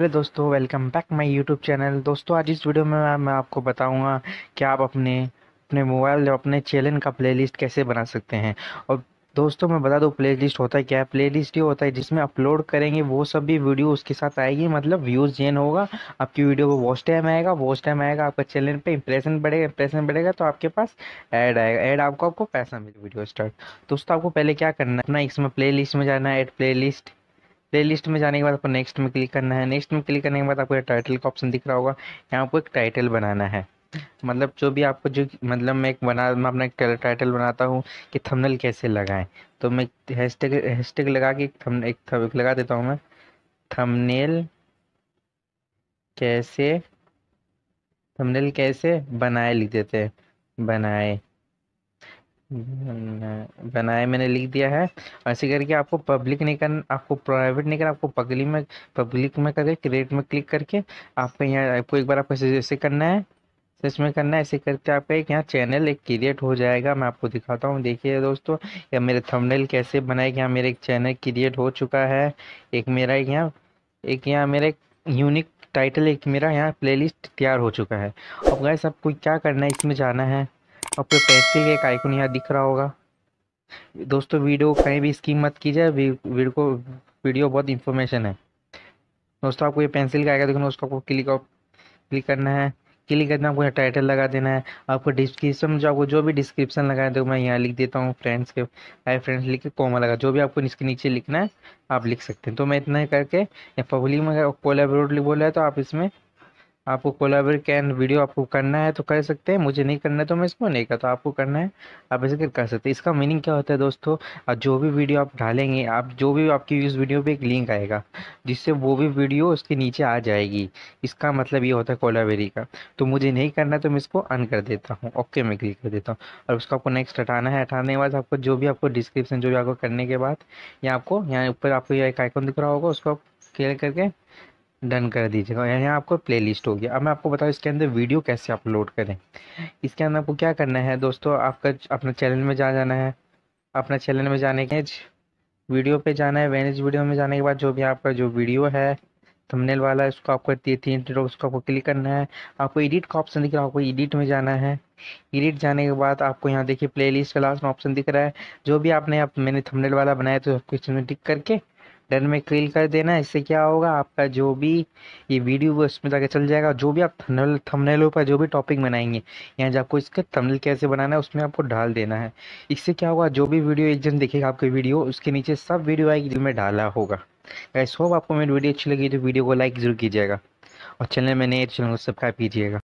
Hello दोस्तों welcome back my YouTube channel दोस्तों आज इस वीडियो में मैं, आपको बताऊँगा कि आप अपने अपने मोबाइल या अपने चैनल का प्लेलिस्ट कैसे बना सकते हैं। और दोस्तों मैं बता दूँ प्लेलिस्ट होता है? क्या प्लेलिस्ट ये होता है जिसमें अपलोड करेंगे वो सब भी वीडियो उसके साथ आएगी। मतलब व्यूज़ जेन होगा आपकी वीडियो को वॉच टाइम आएगा वॉच टाइम आएगा आपका चैनल पे इंप्रेशन बढ़ेगा इंप्रेशन बढ़ेगा तो आपके पास ऐड आएगा ऐड आपको आपको पैसा मिले वीडियो स्टार्ट दोस्तों आपको पहले क्या करना है? अपना इसमें प्ले में जाना है एड प्ले प्ले लिस्ट में जाने के बाद आपको नेक्स्ट में क्लिक करना है। नेक्स्ट में क्लिक करने के बाद आपको टाइटल का ऑप्शन दिख रहा होगा। यहाँ आपको एक टाइटल बनाना है। मतलब जो भी आपको जो मतलब मैं एक बना मैं अपना एक टाइटल बनाता हूँ कि थंबनेल कैसे लगाएँ। तो मैं हैशटैग हैशटैग लगा के थम एक थम, लगा देता हूँ मैं। थंबनेल कैसे थंबनेल कैसे बनाए लिख देते हैं। बनाए। बनाए मैंने, लिख दिया है। ऐसे करके आपको पब्लिक नहीं करना आपको प्राइवेट नहीं करना आपको पब्लिक में पब्लिक में करके क्रिएट में क्लिक करके आपको यहाँ, आपको एक बार आपको ऐसे करना है। इसमें करना है, ऐसे करके आपका एक यहाँ चैनल एक क्रिएट हो जाएगा। मैं आपको दिखाता हूँ, देखिए दोस्तों या मेरे थंबनेल कैसे बनाए यहाँ मेरे एक चैनल क्रिएट हो चुका है। एक मेरा एक यहाँ एक यहाँ मेरा एक यूनिक टाइटल एक मेरा यहाँ प्लेलिस्ट तैयार हो चुका है। अब गैस आपको क्या करना है? इसमें जाना है। आपको पेंसिल का एक आइकन यहाँ दिख रहा होगा। दोस्तों, वीडियो कहीं भी स्कीम मत कीजिए वीडियो को, वीडियो बहुत इंफॉर्मेशन है। दोस्तों, आपको ये पेंसिल का आएगा देखो उसको आपको क्लिक क्लिक करना है। क्लिक करना आपको यहाँ टाइटल लगा देना है। आपको डिस्क्रिप्शन में जो आपको, जो भी डिस्क्रिप्शन लगाए तो मैं यहाँ लिख देता हूँ फ्रेंड्स के हाई फ्रेंड्स लिख के कॉमा लगा। जो भी आपको इसके नीचे लिखना है, आप लिख सकते हैं। तो मैं इतना ही करके पब्लिक में कोलेबोरेटली बोला है तो आप इसमें आपको कोलाबरेट कैन वीडियो आपको करना है तो कर सकते हैं, मुझे नहीं करना है तो मैं इसको नहीं करता तो आपको करना है, आप ऐसे कर सकते हैं। इसका मीनिंग क्या होता है दोस्तों? जो भी वीडियो आप डालेंगे, आप जो भी आपकी इस वीडियो पे एक लिंक आएगा, जिससे वो भी वीडियो उसके नीचे आ जाएगी। इसका मतलब ये होता है कोलाबेरी का। तो मुझे नहीं करना है तो मैं इसको अन कर देता हूँ। ओके, मैं क्लिक कर देता हूँ। और उसको आपको नेक्स्ट हटाना है। हटाने के बाद आपको जो भी आपको डिस्क्रिप्शन जो भी आपको करने के बाद यहाँ आपको, यहाँ ऊपर आपको एक आइकन दिख रहा होगा, उसको आप क्लियर करके डन कर दीजिएगा। यहाँ आपको प्लेलिस्ट हो गया। अब मैं आपको बताऊँ, इसके अंदर वीडियो कैसे अपलोड करें? इसके अंदर आपको क्या करना है दोस्तों? आपका अपना चैनल में जा जाना है। अपना चैनल में जाने के वीडियो पे जाना है। वेनेज वीडियो में जाने के बाद जो भी आपका जो वीडियो है थंबनेल वाला है उसको आपको तीन उसको आपको क्लिक करना है। आपको एडिट का ऑप्शन दिख रहा है, आपको एडिट में जाना है। एडिट जाने के बाद आपको यहाँ देखिए प्लेलिस्ट का लास्ट में ऑप्शन दिख रहा है। जो भी आपने, आप मैंने थंबनेल वाला बनाया तो आपको इसमें टिक करके डन में क्लिक कर देना, इससे क्या होगा? आपका जो भी ये वीडियो वो इसमें जाके चल जाएगा जो भी आप थंबनेल थंबनेलों पर जो भी टॉपिक बनाएँगे यहाँ जब आपको इसका थंबनेल कैसे बनाना है, उसमें आपको डाल देना है। इससे क्या होगा? जो भी वीडियो एक जन देखेगा आपकी वीडियो उसके नीचे सब वीडियो आएगी जिसमें डाला होगा। गैस होप आपको मेरी वीडियो अच्छी लगी तो वीडियो को लाइक ज़रूर कीजिएगा। और चैनल में नए चैनल को सब्सक्राइब कीजिएगा।